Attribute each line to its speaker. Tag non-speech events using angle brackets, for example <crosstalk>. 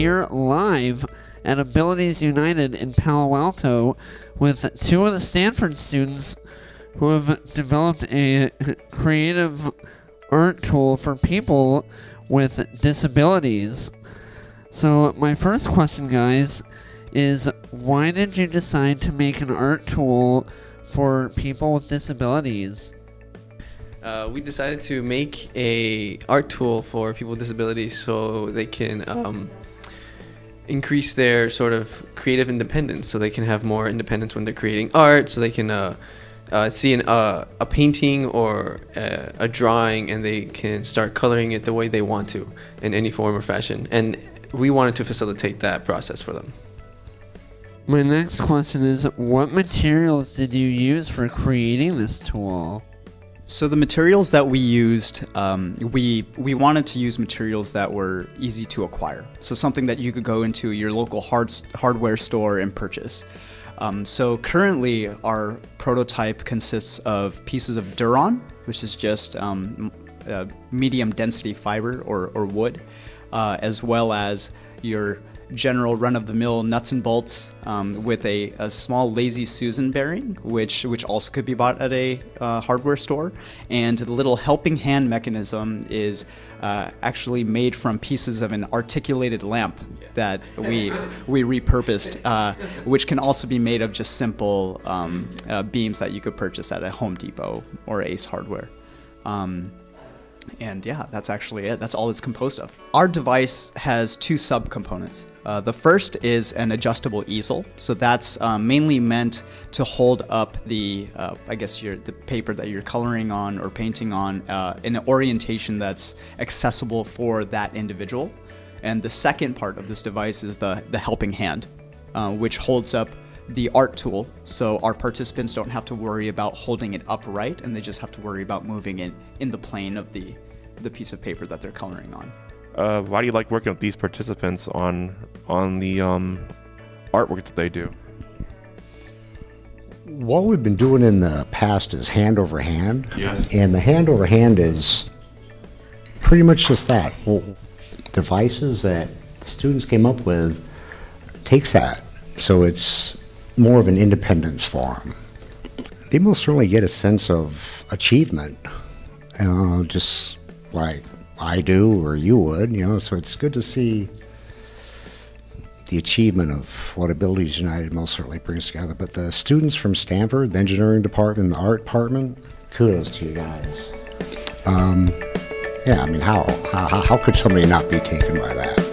Speaker 1: here live at Abilities United in Palo Alto with two of the Stanford students who have developed a <laughs> creative art tool for people with disabilities. So, my first question, guys, is why did you decide to make an art tool for people with disabilities?
Speaker 2: Uh, we decided to make a art tool for people with disabilities so they can um, increase their sort of creative independence so they can have more independence when they're creating art so they can uh, uh, see an, uh, a painting or a, a, drawing and they can start coloring it the way they want to in any form or fashion. And we wanted to facilitate that process for them.
Speaker 1: My next question is what materials did you use for creating this tool
Speaker 3: so the materials that we used, um, we we wanted to use materials that were easy to acquire. So something that you could go into your local hard, hardware store and purchase. Um, so currently, our prototype consists of pieces of Duron, which is just um, medium density fiber or, or wood, uh, as well as your general run-of-the-mill nuts and bolts um, with a, a, small lazy Susan bearing, which which also could be bought at a uh, hardware store. And the little helping hand mechanism is uh, actually made from pieces of an articulated lamp that we we repurposed, uh, which can also be made of just simple um, uh, beams that you could purchase at a Home Depot or Ace Hardware. Um, and yeah, that's actually it. That's all it's composed of. Our device has two subcomponents. Uh, the first is an adjustable easel. So that's uh, mainly meant to hold up the, uh, I guess, your, the paper that you're coloring on or painting on uh, in an orientation that's accessible for that individual. And the second part of this device is the, the helping hand, uh, which holds up the art tool. So our participants don't have to worry about holding it upright and they just have to worry about moving it in the plane of the, the piece of paper that they're coloring on.
Speaker 4: Uh, why do you like working with these participants on on the um, artwork that they do?
Speaker 5: What we've been doing in the past is hand over hand.
Speaker 4: Yes.
Speaker 5: And the hand over hand is pretty much just that. Well, devices that the students came up with takes that. So it's more of an independence form. They most certainly get a sense of achievement, uh, just like I do or you would, you know. So it's good to see the achievement of what Abilities United most certainly brings together. But the students from Stanford, the engineering department, the art department, kudos to you guys. Um, yeah, I mean, how, how, how could somebody not be taken by that?